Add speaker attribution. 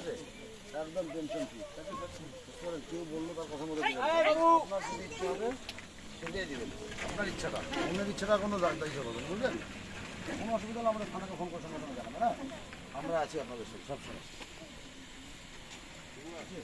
Speaker 1: আছে একদম tension free কেউ বলল তার কথা মতো আপনার যদি ইচ্ছে হবে সেটাই দিবেন। আপনার ইচ্ছাটা অন্যের ইচ্ছাটা কোনো দায়িত্ব করবেন বুঝলেন? কোনো অসুবিধা হলে আমাদের থানাকে ফোন করার সঙ্গে সঙ্গে জানাবেন হ্যাঁ আমরা আছি আপনাদের সাথে সবসময় আছে